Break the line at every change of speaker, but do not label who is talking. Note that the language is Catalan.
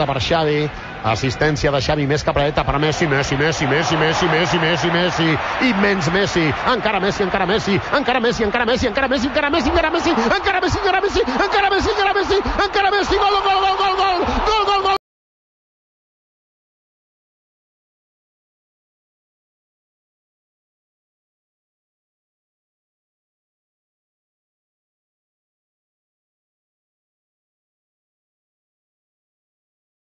pilota per Xavi, assistència de Xavi més que Praeta per Messi, Messi, Messi, Messi, Messi, Messi, Messi, Messi, immens Messi, encara Messi, encara Messi, encara Messi, encara Messi, encara Messi, encara Messi, encara Messi, encara Messi, encara Messi,